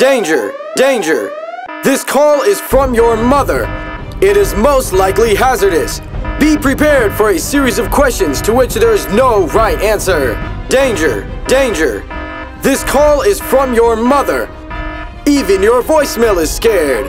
Danger! Danger! This call is from your mother. It is most likely hazardous. Be prepared for a series of questions to which there is no right answer. Danger! Danger! This call is from your mother. Even your voicemail is scared.